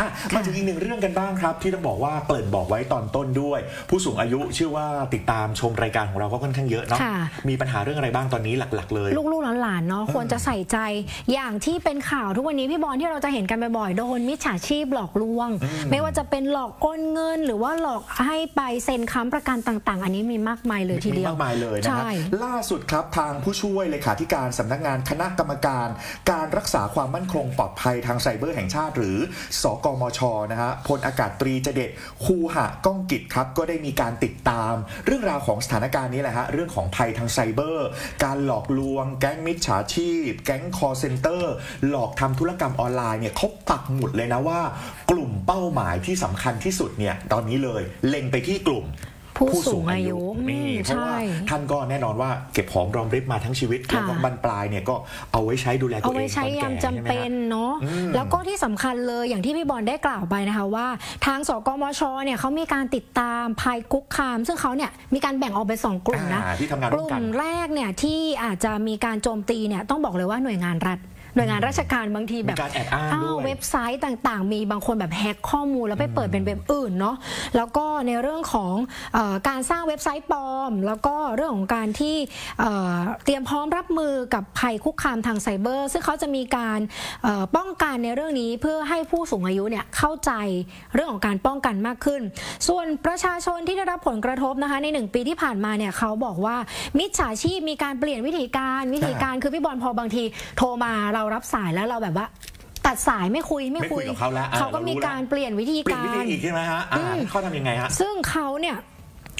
อะมาถึงอีกหนึ่งเรื่องกันบ้างครับ ที่ต้องบอกว่าเกริ่นบอกไว้ตอนต้นด้วย ผู้สูงอายุเชื่อว่าติดตามชมรายการของเราก็ค่อนข้างเยอะเนาะค่ะมีปัญหาเรื่องอะไรบ้างตอนนี้หลัก ๆ เลย ลูกๆหลานๆเนาะควรจะใส่ใจอย่างที่เป็นข่าวทุกวันนี้พี่บอลที่เราจะเห็นกันบ่อยๆโดนมิจฉาชีพหลอกลวง ไม่ว่าจะเป็นหลอกโอนเงิน หรือว่าหลอกให้ไปเซ็นค้ำประกันต่าง ๆ อันนี้มีมากมายเลยทีเดียวมากมายเลยนะคใช่รับล่าสุดครับทางผู้ช่วยเลขาธิการสำนักงานคณะกรรมการ การรักษาความมั่นคงปลอดภัยทางไซเบอร์แห่งชาติ หรือสกมชนะฮะพลอากาศตรีเจเดชคูหะก้องกิจครับก็ได้มีการติดตาม เรื่องราวของสถานการณ์นี้แหละฮะเรื่องของภัยทางไซเบอร์ การหลอกลวง แก๊งมิจฉาชีพ แก๊งคอร์เซนเตอร์ หลอกทำธุรกรรมออนไลน์เนี่ยเขาปักหมุดเลยนะว่า กลุ่มเป้าหมายที่สำคัญที่สุดเนี่ยตอนนี้เลย เล็งไปที่กลุ่ม ผู้สูงอายุนี่อืมเพราะว่าใช่ท่านก็แน่นอนว่าเก็บหอมรอมริบมาทั้งชีวิตค่ะแล้วก็บรรปลายเนี่ยก็เอาไว้ใช้ดูแลตัเอาวเอไว้งใช้ตอนยามแก่จำเป็นใช่ไหมฮะเนาะอืมแล้วก็ที่สำคัญเลยอย่างที่พี่บอลได้กล่าวไปนะคะว่า ทางสกมชเนี่ยเขามีการติดตามภัยคุกคาม ซึ่งเขาเนี่ยมีการแบ่งออกเป็นสองกลุ่มนะอ่าที่ทำงานกร่วมลุ่กัมนแรกเนี่ยที่อาจจะมีการโจมตีเนี่ยต้องบอกเลยว่าหน่วยงานรัฐ หน่วยงานราชการบางทีแบบมีการแอบอ้างด้วยเว็บไซต์ต่างๆ มีบางคนแบบแฮกข้อมูลแล้วไปเปิดเป็นเว็บอื่นเนาะแล้วก็ในเรื่องของเออการสร้างเว็บไซต์ปลอม แล้วก็เรื่องของการที่เอ่อเตรียมพร้อมรับมือกับภัยคุกคามทางไซเบอร์ ซึ่งเขาจะมีการเอ่อป้องกันในเรื่องนี้เพื่อให้ผู้สูงอายุเนี่ยเข้าใจเรื่องของการป้องกันมากขึ้น ส่วนประชาชนที่ได้รับผลกระทบนะคะในหนึ่งปีที่ผ่านมาเนี่ยเขาบอกว่ามิจฉาชีพมีการเปลี่ยนวิธีการวิธีการคือพี่บอลพอบางทีโทรมาเรารับสายแล้วเราแบบว่า ตัดสายไม่คุยไม่ไม่คุยกับเขาแล้วอะเขาก็เรารู้มีแล้วการเปลี่ยนวิธีเปลี่ยนกาวิธีรอีกใช่ไหมฮะอ่าอืมเขาทำยังไงฮะซึ่งเขาเนี่ย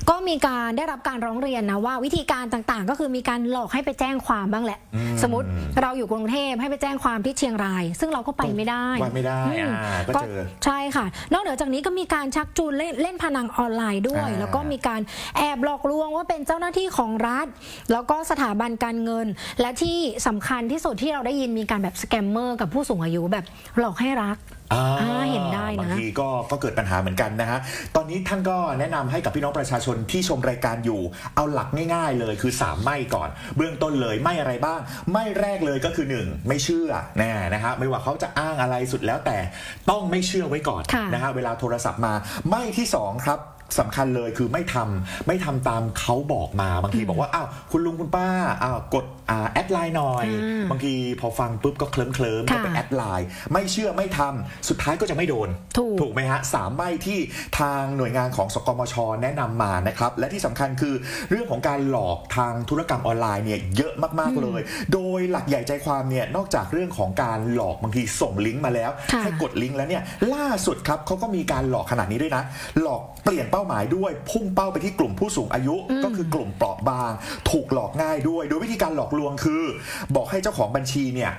ก็มีการได้รับการร้องเรียนนะว่าวิธีการต่างๆ ก็คือมีการหลอกให้ไปแจ้งความบ้างแหละอืมสมมติเราอยู่กรุงเทพให้ไปแจ้งความที่เชียงราย ซึ่งเราก็ไปไม่ได้ไปไม่ได้อืมอ่าก็เจอใช่ค่ะ นอกเหนือจากนี้ก็มีการชักจูนเล่นเล่นพนังออนไลน์ด้วยอ่าแล้วก็มีการแอบหลอกลวงว่าเป็นเจ้าหน้าที่ของรัฐ แล้วก็สถาบันการเงิน และที่สำคัญที่สุดที่เราได้ยินมีการแบบ scammer กับผู้สูงอายุแบบหลอกให้รักอ่าอ่าเห็นได้นะบางทีก็ก็เกิดปัญหาเหมือนกันนะฮะตอนนี้ท่านก็แนะนำให้กับพี่น้องประชาชนที่ชมรายการอยู่ เอาหลักง่ายๆเลยคือ 3 ไม่ก่อน เบื้องต้นเลยไม่อะไรบ้าง ไม่แรกเลยก็คือ 1 ไม่เชื่อแน่นะฮะไม่ว่าเขาจะอ้างอะไรสุดแล้วแต่ต้องไม่เชื่อไว้ก่อนค่ะนะฮะเวลาโทรศัพท์มา ไม่ที่สองครับ สำคัญเลยคือไม่ทำไม่ทำตามเขาบอกมาบางทีบอกว่าอ้าวคุณลุงคุณป้าอ้าวกดอ่า add LINE หน่อยอืมบางทีพอฟังปุ๊บก็เคลิ้มเคลิ้มๆก็ค่ะไป add LINE ไม่เชื่อไม่ทำสุดท้ายก็จะไม่โดนถูกถูกไหมฮะสามไม่ที่ทางหน่วยงานของสกมช แนะนำมานะครับ และที่สำคัญคือเรื่องของการหลอกทางธุรกรรมออนไลน์เนี่ยเยอะมากๆเลย โดยหลักใหญ่ใจความเนี่ยนอกจากเรื่องของการหลอกบางทีส่งลิงก์มาแล้วค่ะให้กดลิงก์แล้วเนี่ยล่าสุดครับเขาก็มีการหลอกขนาดนี้ด้วยนะ หลอกเปลี่ยนเป้าหมายด้วย พุ่งเป้าไปที่กลุ่มผู้สูงอายุ ก็คือกลุ่มเปราะบาง ถูกหลอกง่ายด้วย โดยวิธีการหลอกลวงคือ บอกให้เจ้าของบัญชีเนี่ย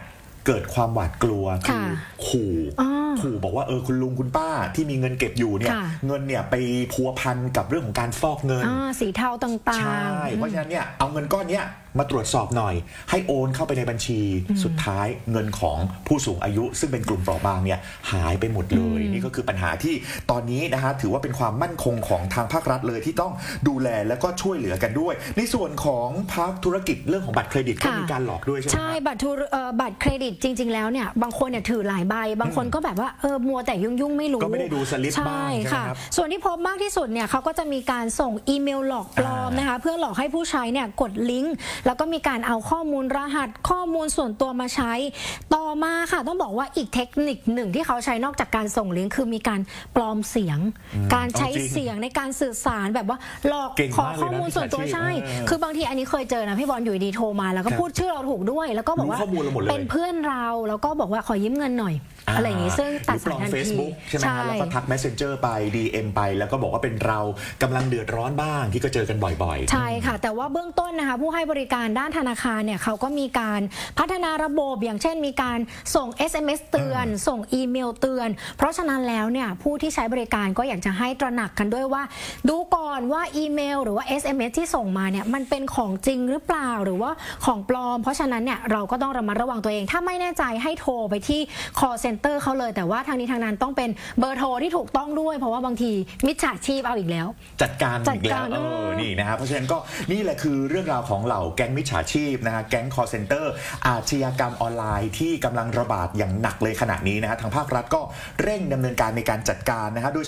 เกิดความหวาดกลัวคือค่ะขู่อ๋อขู่บอกว่าเออคุณลุงคุณป้าที่มีเงินเก็บอยู่เนี่ยค่ะเงินเนี่ยไปพัวพันกับเรื่องของการฟอกเงินอ่าสีเทาต่างๆใช่เพราะฉะนั้นเนี่ยเอาเงินก้อนเนี้ยมาตรวจสอบหน่อย ให้โอนเข้าไปในบัญชีสุดท้ายเงินของผู้สูงอายุ ซึ่งเป็นกลุ่มเปราะบางเนี่ยหายไปหมดเลย นี่ก็คือปัญหาที่ตอนนี้นะฮะถือว่าเป็นความมั่นคงของทางภาครัฐเลยที่ต้องดูแลแล้วก็ช่วยเหลือกันด้วย ในส่วนของภาคธุรกิจเรื่องของบัตรเครดิตก็ค่ะมีการหลอกด้วยใช่ไหมใช่ฮะบัตรทุเอ่อบัตรเครดิตจริง ๆ แล้วเนี่ยบางคนเนี่ยถือหลายใบ บางคนก็แบบว่าเออมัวแต่ยุ่งยุ่งๆไม่รู้ก็ไม่ได้ดูสลิปบ้างใช่ไหมค่ะครับส่วนที่พบมากที่สุดเนี่ยเขาก็จะมีการส่งอีเมลหลอกปลอมอ่านนะคะเพื่อหลอกให้ผู้ใช้เนี่ยกดลิงก์แล้วก็มีการเอาข้อมูลรหัสข้อมูลส่วนตัวมาใช้ ต่อมาค่ะต้องบอกว่าอีกเทคนิคหนึ่งที่เขาใช้นอกจากการส่งลิงก์คือมีการปลอมเสียง การใช้เอาจริงเสียงในการสื่อสารแบบว่าหลอกเก่งขอมากเลยนะข้อมูลส่วนตัวมิจฉาชีพใช่เออคือบางทีอันนี้เคยเจอนะพี่บอลอยู่ดีๆโทรมา แล้วก็ครับพูดชื่อเราถูกด้วย แล้วก็บอกว่ารู้ข้อมูลเราหมดเลยเป็นเพื่อนเราแล้วก็บอกว่าขอยืมเงินหน่อยอะไรอย่างงี้ซึ่งตัดสายทันเฟซทีบุ๊กใช่ไหมฮะแล้วก็ทัก Messenger ไป DM ไป แล้วก็บอกว่าเป็นเรากำลังเดือดร้อนบ้างที่ก็เจอกันบ่อยๆ ใช่ค่ะ แต่ว่าเบื้องต้นนะคะผู้ให้บริการด้านธนาคารเนี่ยเขาก็มีการพัฒนาระบบอย่างเช่น มีการส่ง SMS เตือน ส่งอีเมลเตือน เพราะฉะนั้นแล้วเนี่ยผู้ที่ใช้บริการก็อยากจะให้ตระหนักกันด้วยว่า ดูก่อนว่าอีเมล หรือว่า SMS ที่ส่งมาเนี่ยมันเป็นของจริงหรือเปล่าหรือว่าของปลอม เพราะฉะนั้นเนี่ยเราก็ต้องระมัดระวังตัวเอง ถ้าไม่แน่ใจให้โทรไปที่ call center เขาเลย แต่ว่าทางนี้ทางนั้นต้องเป็นเบอร์โทรที่ถูกต้องด้วย เพราะว่าบางทีมิจฉาชีพเอาอีกแล้ว จัดการจัดอีกแล้วการเอเอออนี่นะฮะเพราะฉะนั้นก็นี่แหละคือเรื่องราวของเหล่าแก๊งมิจฉาชีพนะฮะแก๊งคอลเซ็นเตอร์อาชญากรรมออนไลน์ที่กำลังระบาดอย่างหนักเลยขณะนี้นะฮะทางภาครัฐก็เร่งดำเนินการในการจัดการนะฮะโดย